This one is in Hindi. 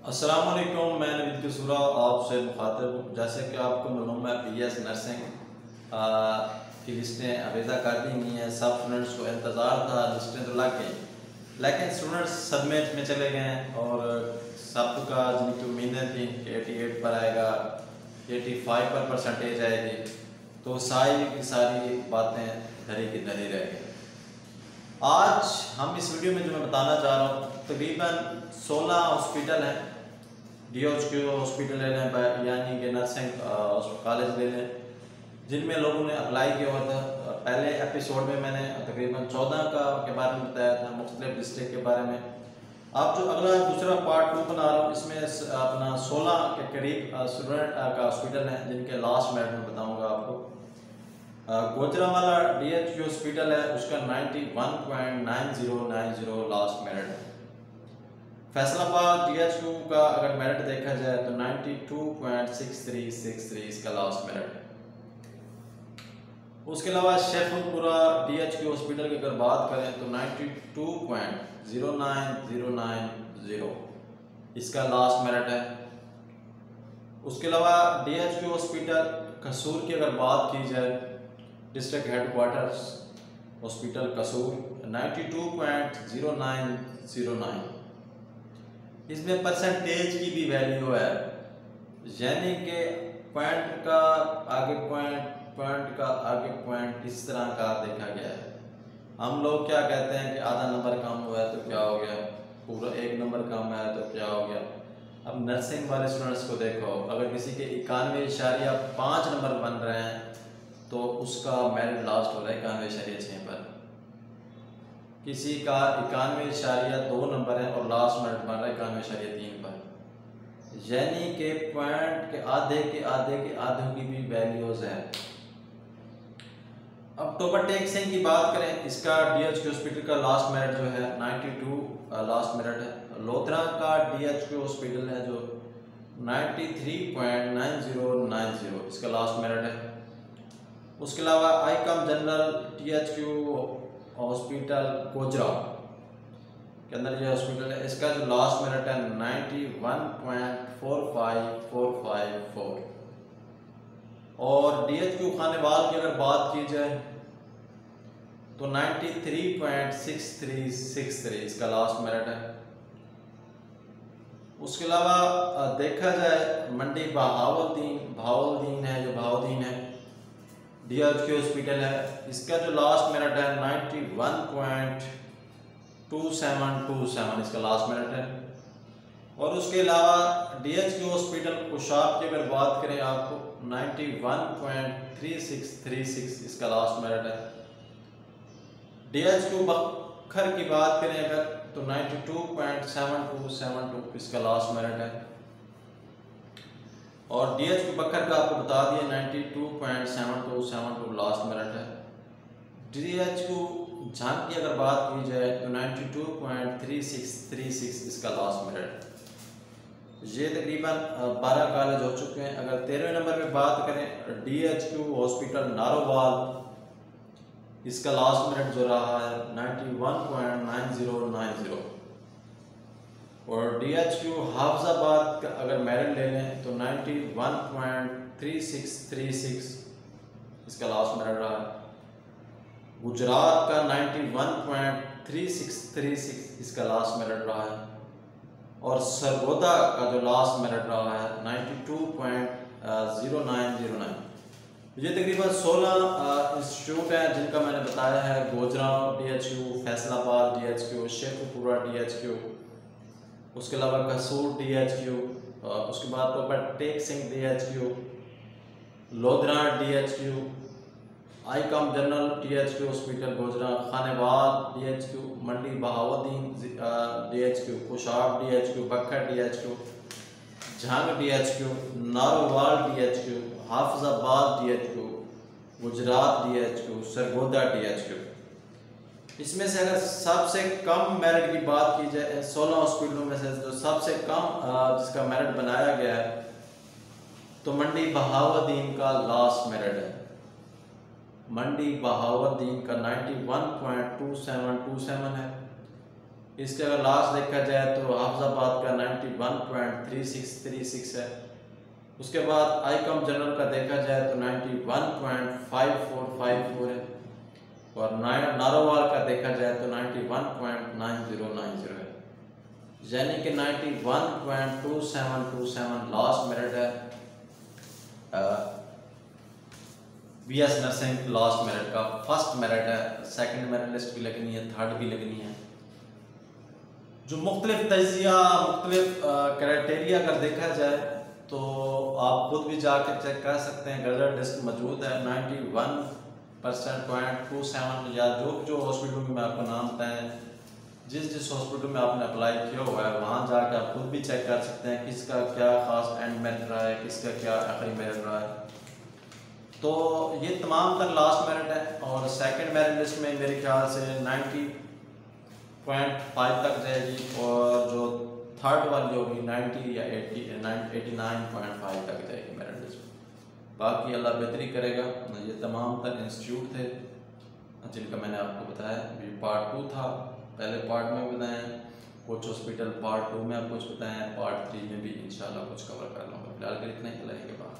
असलकुम मैं नवीद कसूरा, आपसे मुखातब हूँ। जैसे कि आपको मालूम है पी एस नर्सिंग की लिस्टें अवेजा कर दी गई हैं। सब स्टूडेंट्स को इंतज़ार था, लिस्टें तो लग गई। लेकिन स्टूडेंट्स सदमे में चले गए और सब का जिनकी उम्मीदें थी कि एटी एट पर आएगा, एटी फाइव पर परसेंटेज आएगी तो सारी की सारी बातें धरी की धरी रह गई। आज हम इस वीडियो में जो मैं बताना चाह रहा हूँ, तकरीबन 16 हॉस्पिटल हैं। डी एच क्यू हॉस्पिटल ले लें यानी कि नर्सिंग कॉलेज ले लें। जिनमें लोगों ने अप्लाई किया हुआ था पहले एपिसोड में मैंने तकरीबन 14 का के बारे में बताया था, मुख्तलिफ़ डिस्ट्रिक्ट के बारे में। आप जो अगला दूसरा पार्ट टू बना रहा हूँ, इसमें अपना 16 के करीब स्टूडेंट का हॉस्पिटल है, जिनके लास्ट मिनट में बताऊँगा आपको। गोजरा वाला डी एच हॉस्पिटल है, उसका 91.9090 लास्ट मेरिट। है फैसलाबाद डी एच क्यू का अगर मेरिट देखा जाए तो 92.6363 इसका लास्ट मेरिट है उसके अलावा Sheikhupura D H Q hospital की अगर बात करें तो 92.09090 इसका लास्ट मेरिट है। उसके अलावा डी एच क्यू हॉस्पिटल कसूर की अगर बात की जाए डिस्ट्रिक्ट हेडकोार्टर्स हॉस्पिटल कसूर 92.0909 इसमें परसेंटेज की भी वैल्यू है। यानी कि पॉइंट का आगे पॉइंट पॉइंट का आगे पॉइंट इस तरह का देखा गया है। हम लोग क्या कहते हैं कि आधा नंबर कम हुआ है तो क्या हो गया? पूरा एक नंबर कम है तो क्या हो गया? अब नर्सिंग वाले स्टूडेंट्स को देखो, अगर किसी के इक्यानवे इशारिया पाँच नंबर बन रहे हैं तो उसका मेरिट लास्ट हो रहा है इक्यानवे इशारिया छः पर। किसी का इक्यानवे इशारिया दो नंबर है और लास्ट मेरिट बन है इक्यानवे इशारिया तीन पर यानी कि पॉइंट के आधे के आधे के आधे की भी वैल्यूज़ है। अब टोबर टेक्सिंग की बात करें, इसका डीएच हॉस्पिटल का लास्ट मेरिट जो है 92 लास्ट मेरिट है। लोथरा का डीएच हॉस्पिटल है जो 93.9090 इसका लास्ट मेरिट है। उसके अलावा आईकम जनरल टीएचक्यू हॉस्पिटल कोजरा। के अंदर ये हॉस्पिटल है, इसका जो लास्ट मेरिट है 91.45454 और डीएचक्यू खानेवाल की अगर बात की जाए तो 93.6363 इसका लास्ट मेरिट है। उसके अलावा देखा जाए, मंडी बहावुद्दीन भावुद्दीन है, जो भावुद्दीन है डीएचक्यू हॉस्पिटल है, इसका जो लास्ट मेरिट है 91.2727 इसका लास्ट मेरिट है। और उसके अलावा डीएचक्यू हॉस्पिटल कुशाब की अगर बात करें आपको 91.3636 इसका लास्ट मेरिट है। डीएचक्यू बखर की बात करें अगर तो 92.7272 इसका लास्ट मेरिट है। और डीएचक्यू बखर का आपको बता दिया 92.7272 लास्ट मेरिट है। डीएचक्यू झांग की अगर बात की जाए तो 92.3636 इसका लास्ट मेरिट ये तकरीबन 12 कॉलेज हो चुके हैं। अगर तेरहवें नंबर पे बात करें D H Q hospital Narowal, इसका लास्ट मिनट जो रहा है 91.9090 और डी एच क्यू हाफजाबाद का अगर मेरिट ले लें तो 91.3636 इसका लास्ट मिनट रहा है। गुजरात का 91.3636 इसका लास्ट मिनट रहा है। और सरगोदा का जो लास्ट मेरिट रहा है 92.0909 ये तकरीबन 16 इंस्टीट्यूट हैं जिनका मैंने बताया है Gojra DHQ Faisalabad DHQ Sheikhupura DHQ उसके अलावा कसूर डी एच डीएचक्यू उसके बाद Toba Tek Singh DHQ Lodhran DHQ Icom general DHQ hospital Gojra Khanewal DHQ Mandi Bahauddin DHQ Khushab DHQ Bhakkar D H DHQ Jhang DHQ Narowal DHQ Hafizabad DHQ Gujrat DHQ Sargodha DHQ इसमें से अगर सबसे कम मेरिट की बात की जाए सोलह हॉस्पिटलों में से जो सबसे कम जिसका मेरिट बनाया गया है तो मंडी बहावुद्दीन का लास्ट मेरिट है मंडी बहावुद्दीन का 91.2727 है। इसके अगर लास्ट देखा जाए तो हाफजाबाद का 91.3636 है। उसके बाद आईकॉम जनरल का देखा जाए तो 91.5454 है। और नारोवाल का देखा जाए तो 91.9090 है। यानी कि 91.2727 लास्ट मेरिट है। B S nursing last merit का फ़र्स्ट मेरिट है सेकंड मेरिट लिस्ट भी लगनी है थर्ड भी लगनी है। जो मुख्तलिफ़ तजिया, मुख्तलिफ़ क्राइटेरिया अगर देखा जाए तो आप खुद भी जाकर चेक कर सकते हैं। गजट लिस्ट मौजूद है ninety one percent point two seven या जो जो हॉस्पिटल में आपको नाम बताएँ जिस जिस हॉस्पिटल में आपने अप्लाई किया हुआ है, वहाँ जाकर आप खुद भी चेक कर सकते हैं किसका क्या खास एंड मेरिट रहा है, किसका क्या आखिरी मेरिट रहा है। तो ये तमाम तर लास्ट मेरिट है और सेकंड मेरिट लिस्ट में मेरे ख्याल से 90 पॉइंट फाइव तक जाएगी और जो थर्ड वाली होगी 90 या 80 एटी नाइन पॉइंट फाइव तक जाएगी मेरिट लिस्ट में। बाकी अल्लाह बेहतरी करेगा। ये तमाम तर इंस्टीट्यूट थे। जिनका मैंने आपको बताया ये पार्ट टू था। पहले पार्ट में बताया, कुछ हॉस्पिटल पार्ट टू में आप कुछ बताएँ पार्ट थ्री में भी इंशाल्लाह कुछ कवर कर लूँगा। फ़िलहाल के इतने ही लगेंगे बात